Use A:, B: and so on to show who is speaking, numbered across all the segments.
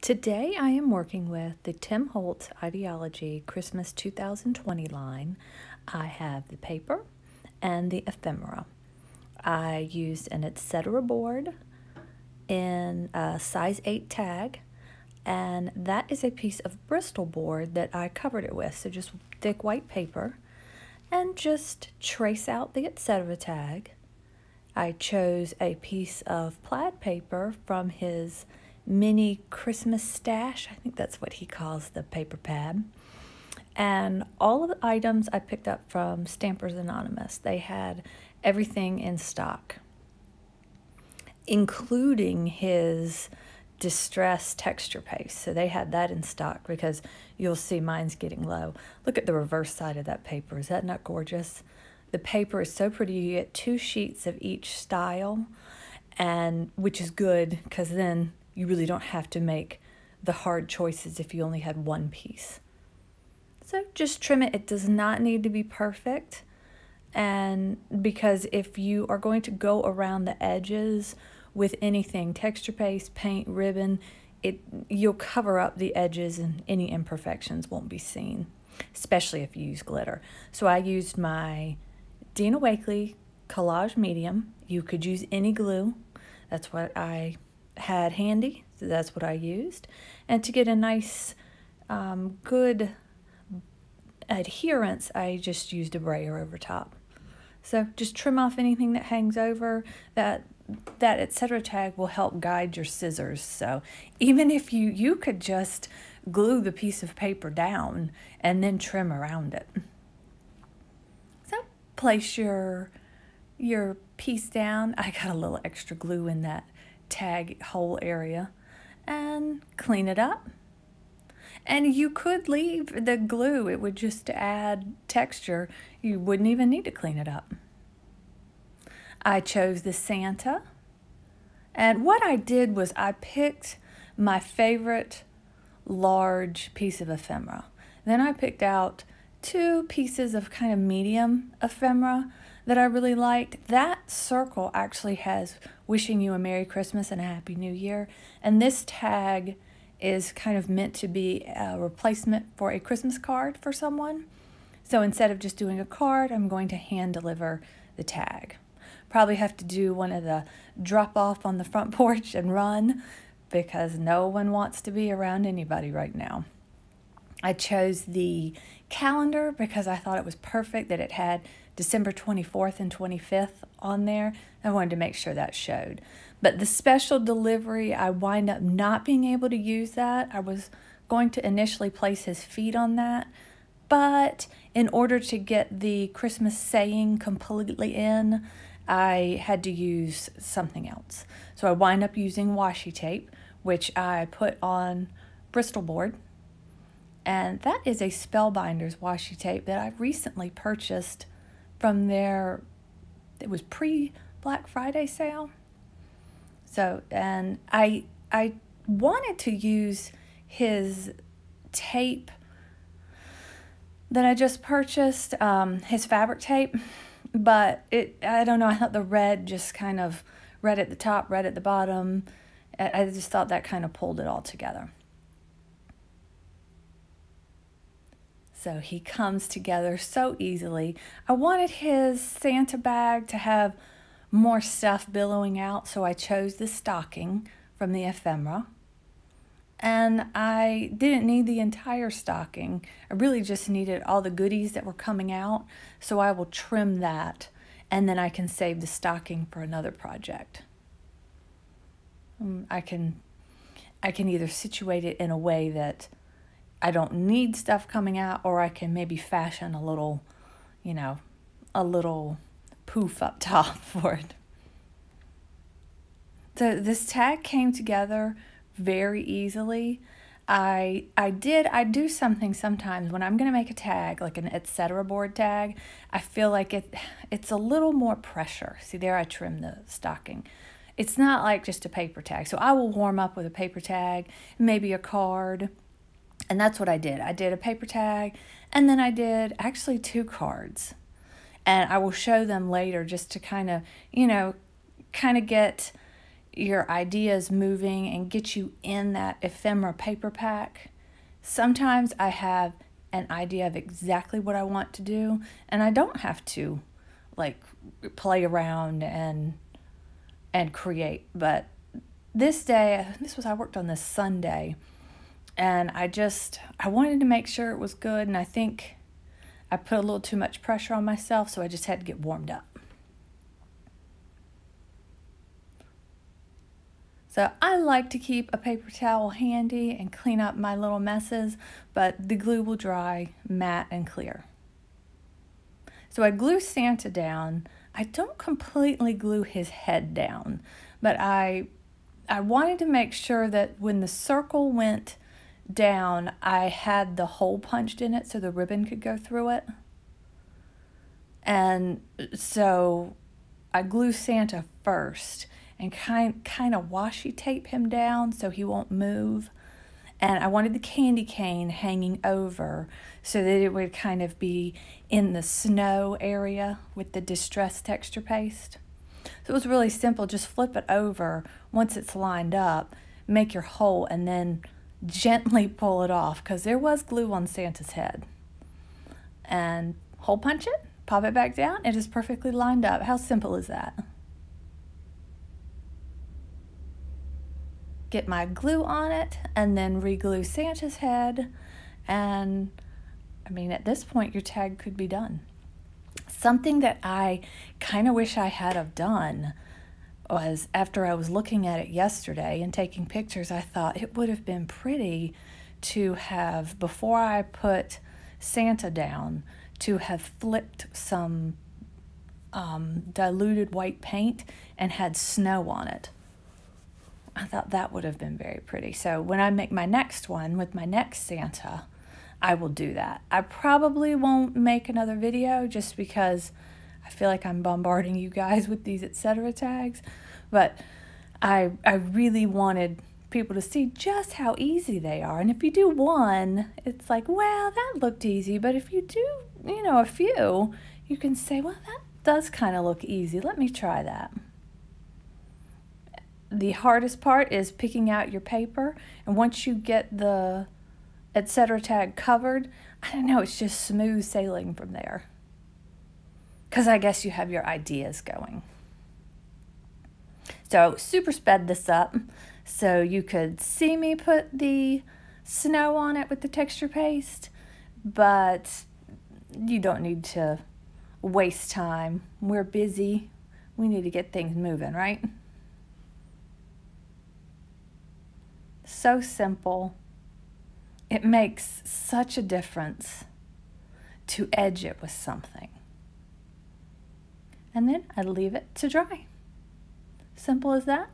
A: Today I am working with the Tim Holtz Idea-ology Christmas 2020 line. I have the paper and the ephemera. I used an etc. board in a size 8 tag and that is a piece of Bristol board that I covered it with, so just thick white paper and just trace out the etc. tag. I chose a piece of plaid paper from his mini Christmas stash. I think that's what he calls the paper pad. And all of the items I picked up from Stampers Anonymous. They had everything in stock, including his distress texture paste. So they had that in stock because you'll see mine's getting low. Look at the reverse side of that paper. Is that not gorgeous? The paper is so pretty. You get two sheets of each style and which is good because then you really don't have to make the hard choices if you only had one piece. So just trim it. It does not need to be perfect. And because if you are going to go around the edges with anything, texture paste, paint, ribbon, it you'll cover up the edges and any imperfections won't be seen, especially if you use glitter. So I used my Dina Wakley Collage Medium. You could use any glue. That's what I had handy, so that's what I used. And to get a nice, um, good adherence, I just used a brayer over top. So just trim off anything that hangs over. That that etc. tag will help guide your scissors. So even if you you could just glue the piece of paper down and then trim around it. So place your your piece down. I got a little extra glue in that tag hole area and clean it up. And you could leave the glue, it would just add texture. You wouldn't even need to clean it up. I chose the Santa. And what I did was I picked my favorite large piece of ephemera. Then I picked out two pieces of kind of medium ephemera that I really liked. That circle actually has wishing you a Merry Christmas and a Happy New Year. And this tag is kind of meant to be a replacement for a Christmas card for someone. So instead of just doing a card, I'm going to hand deliver the tag. Probably have to do one of the drop off on the front porch and run because no one wants to be around anybody right now. I chose the calendar because I thought it was perfect that it had December 24th and 25th on there. I wanted to make sure that showed. But the special delivery, I wind up not being able to use that. I was going to initially place his feet on that, but in order to get the Christmas saying completely in, I had to use something else. So I wind up using washi tape, which I put on Bristol board and that is a Spellbinders washi tape that I recently purchased from their, it was pre Black Friday sale. So, and I, I wanted to use his tape that I just purchased, um, his fabric tape, but it, I don't know, I thought the red just kind of, red at the top, red at the bottom, I just thought that kind of pulled it all together. So he comes together so easily. I wanted his Santa bag to have more stuff billowing out, so I chose the stocking from the ephemera. And I didn't need the entire stocking. I really just needed all the goodies that were coming out, so I will trim that and then I can save the stocking for another project. Um, I can I can either situate it in a way that I don't need stuff coming out, or I can maybe fashion a little, you know, a little poof up top for it. So this tag came together very easily. I I did I do something sometimes when I'm gonna make a tag like an etc board tag. I feel like it it's a little more pressure. See there I trim the stocking. It's not like just a paper tag. So I will warm up with a paper tag, maybe a card and that's what I did. I did a paper tag and then I did actually two cards. And I will show them later just to kind of, you know, kind of get your ideas moving and get you in that ephemera paper pack. Sometimes I have an idea of exactly what I want to do, and I don't have to like play around and and create. But this day, this was I worked on this Sunday, and I just I wanted to make sure it was good, and I think I put a little too much pressure on myself, so I just had to get warmed up. So I like to keep a paper towel handy and clean up my little messes, but the glue will dry matte and clear. So I glue Santa down. I don't completely glue his head down, but I I wanted to make sure that when the circle went down, I had the hole punched in it so the ribbon could go through it. And so I glue Santa first and kind kind of washi tape him down so he won't move. And I wanted the candy cane hanging over so that it would kind of be in the snow area with the distress texture paste. So it was really simple. Just flip it over once it's lined up, make your hole, and then gently pull it off because there was glue on Santa's head. And hole punch it, pop it back down, it is perfectly lined up. How simple is that? get my glue on it and then reglue Santa's head. And I mean, at this point, your tag could be done. Something that I kind of wish I had have done was after I was looking at it yesterday and taking pictures, I thought it would have been pretty to have, before I put Santa down, to have flipped some um, diluted white paint and had snow on it. I thought that would have been very pretty. So when I make my next one with my next Santa, I will do that. I probably won't make another video just because I feel like I'm bombarding you guys with these etc tags, but I I really wanted people to see just how easy they are. And if you do one, it's like, well, that looked easy, but if you do, you know, a few, you can say, well, that does kind of look easy. Let me try that the hardest part is picking out your paper. And once you get the etc. tag covered, I don't know, it's just smooth sailing from there. Because I guess you have your ideas going. So, super sped this up so you could see me put the snow on it with the texture paste, but you don't need to waste time. We're busy. We need to get things moving, right? so simple. It makes such a difference to edge it with something. And then I leave it to dry. Simple as that.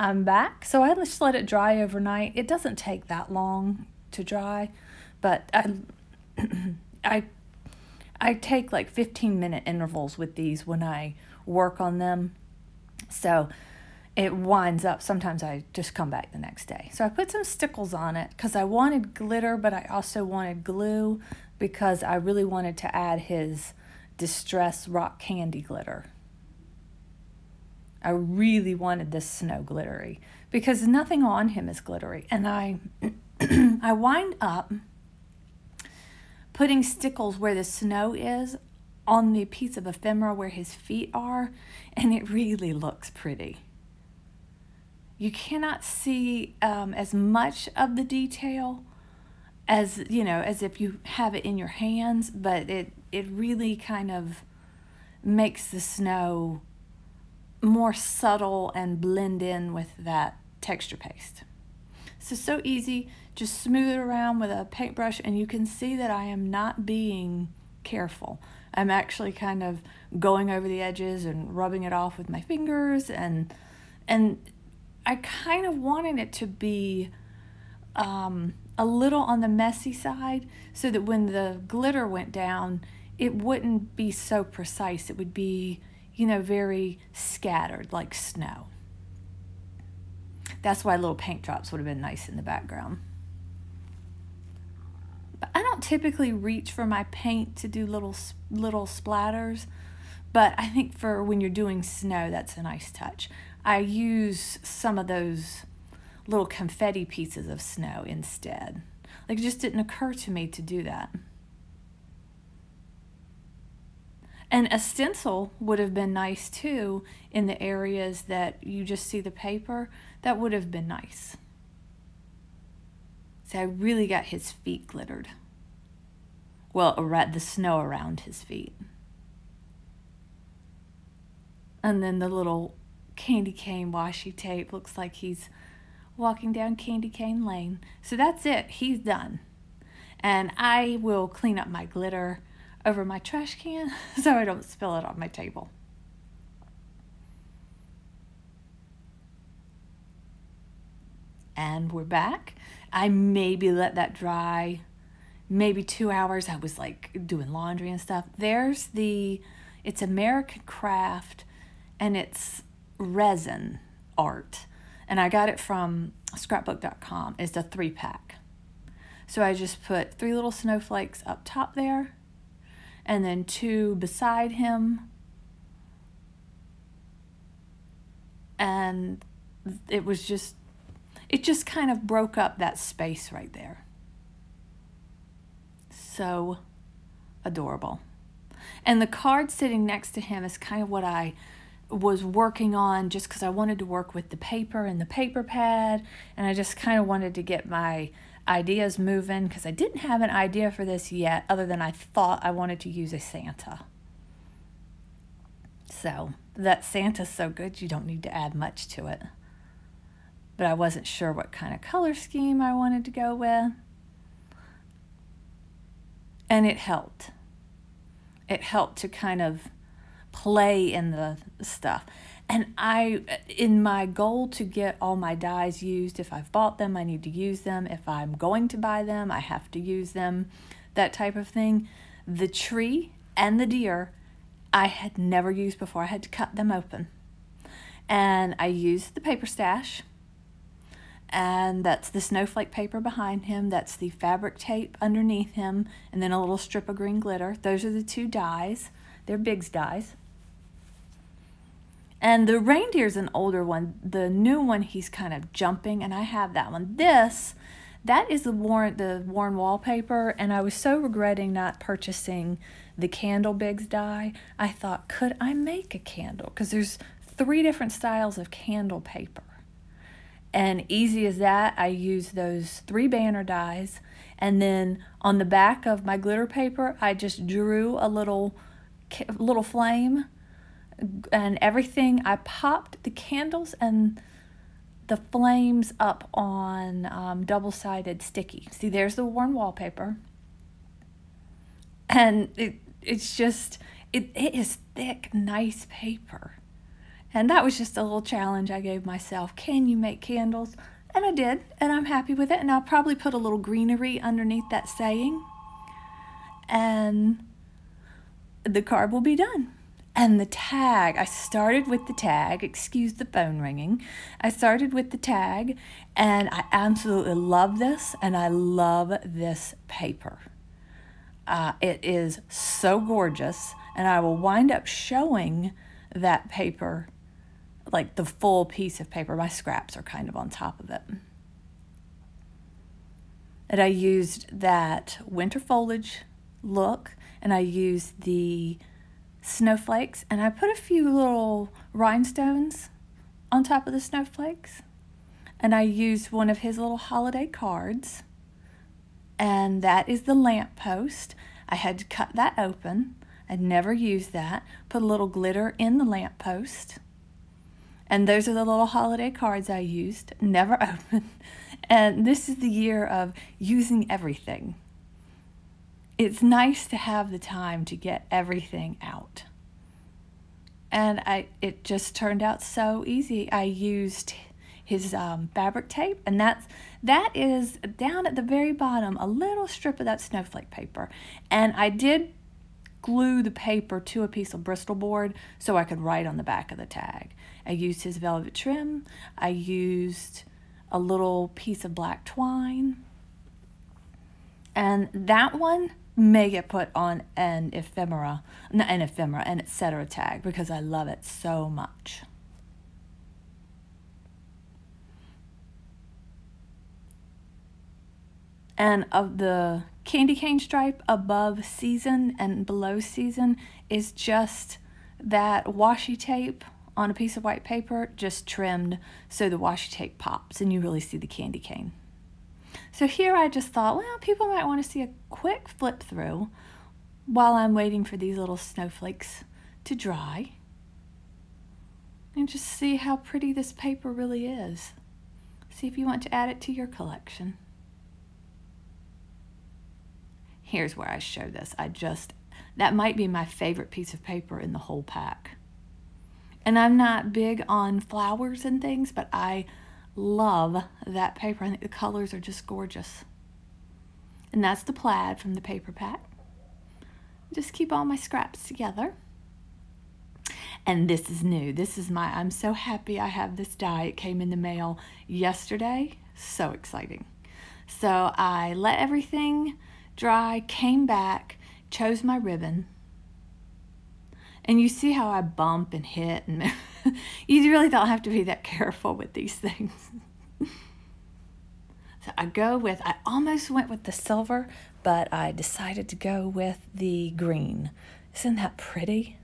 A: I'm back. So I just let it dry overnight. It doesn't take that long to dry, but I I I take like 15 minute intervals with these when I work on them. So it winds up sometimes i just come back the next day so i put some stickles on it because i wanted glitter but i also wanted glue because i really wanted to add his distress rock candy glitter. I really wanted this snow glittery because nothing on him is glittery. And i i wind up putting stickles where the snow is on the piece of ephemera where his feet are and it really looks pretty. You cannot see um, as much of the detail as you know as if you have it in your hands but it it really kind of makes the snow more subtle and blend in with that texture paste. So so easy. Just smooth it around with a paintbrush and you can see that I am not being careful. I'm actually kind of going over the edges and rubbing it off with my fingers and and I kind of wanted it to be um, a little on the messy side so that when the glitter went down, it wouldn't be so precise. It would be, you know, very scattered like snow. That's why little paint drops would have been nice in the background. But I don't typically reach for my paint to do little little splatters, but I think for when you're doing snow, that's a nice touch. I use some of those little confetti pieces of snow instead. Like it just didn't occur to me to do that. And a stencil would have been nice too in the areas that you just see the paper. That would have been nice. See, I really got his feet glittered. Well, the snow around his feet. And then the little candy cane washi tape looks like he's walking down candy cane lane. So that's it. He's done. And I will clean up my glitter over my trash can so I don't spill it on my table. And we're back. I maybe let that dry maybe two hours. I was like doing laundry and stuff. There's the, it's American Craft and it's resin art. And I got it from scrapbook.com. It's a three pack. So I just put three little snowflakes up top there and then two beside him. And it was just, it just kind of broke up that space right there. So adorable. And the card sitting next to him is kind of what I was working on just because I wanted to work with the paper and the paper pad. And I just kind of wanted to get my ideas moving because I didn't have an idea for this yet, other than I thought I wanted to use a Santa. So that Santa's so good, you don't need to add much to it. But I wasn't sure what kind of color scheme I wanted to go with. And it helped. It helped to kind of play in the stuff. And I, in my goal to get all my dies used, if I've bought them, I need to use them. If I'm going to buy them, I have to use them, that type of thing. The tree and the deer I had never used before. I had to cut them open. And I used the paper stash. And that's the snowflake paper behind him. That's the fabric tape underneath him. And then a little strip of green glitter. Those are the two dies. They're Bigz dies. And the reindeer's an older one. The new one, he's kind of jumping, and I have that one. This, that is the worn the worn wallpaper, and I was so regretting not purchasing the candle Bigz die. I thought, could I make a candle? Because there's three different styles of candle paper. And easy as that, I use those three banner dies. And then on the back of my glitter paper, I just drew a little little flame and everything. I popped the candles and the flames up on um, double sided sticky. See, there's the worn wallpaper. And it, it's just, it, it is thick, nice paper. And that was just a little challenge I gave myself. Can you make candles? And I did, and I'm happy with it. And I'll probably put a little greenery underneath that saying. And the card will be done. And the tag, I started with the tag, excuse the phone ringing. I started with the tag, and I absolutely love this, and I love this paper. Uh, it is so gorgeous, and I will wind up showing that paper, like the full piece of paper. My scraps are kind of on top of it. And I used that winter foliage look, and I used the snowflakes and I put a few little rhinestones on top of the snowflakes. And I used one of his little holiday cards. And that is the lamp post. I had to cut that open. I'd never used that. Put a little glitter in the lamp post. And those are the little holiday cards I used, never opened. And this is the year of using everything it's nice to have the time to get everything out. And I it just turned out so easy. I used his um, fabric tape, and that's that is down at the very bottom, a little strip of that snowflake paper. And I did glue the paper to a piece of Bristol board so I could write on the back of the tag. I used his velvet trim. I used a little piece of black twine. And that one May get put on an ephemera, not an ephemera, an etc. tag because I love it so much. And of the candy cane stripe above season and below season is just that washi tape on a piece of white paper just trimmed so the washi tape pops and you really see the candy cane. So here I just thought, well, people might want to see a quick flip through while I'm waiting for these little snowflakes to dry and just see how pretty this paper really is. See if you want to add it to your collection. Here's where I show this. I just, that might be my favorite piece of paper in the whole pack. And I'm not big on flowers and things, but I love that paper. I think the colors are just gorgeous. And that's the plaid from the paper pack. Just keep all my scraps together. And this is new. This is my, I'm so happy I have this die. It came in the mail yesterday. So exciting. So I let everything dry, came back, chose my ribbon. And you see how I bump and hit and you really don't have to be that careful with these things. so I go with, I almost went with the silver, but I decided to go with the green. Isn't that pretty?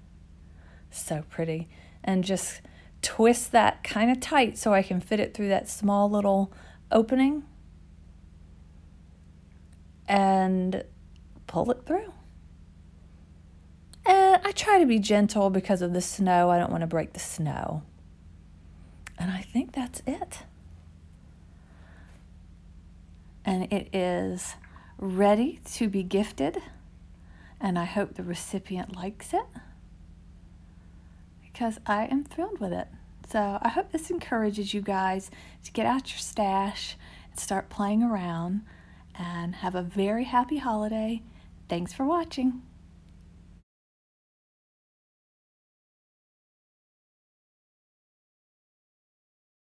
A: So pretty. And just twist that kind of tight so I can fit it through that small little opening and pull it through. And I try to be gentle because of the snow. I don't want to break the snow. And I think that's it. And it is ready to be gifted. And I hope the recipient likes it because I am thrilled with it. So I hope this encourages you guys to get out your stash and start playing around and have a very happy holiday. Thanks for watching.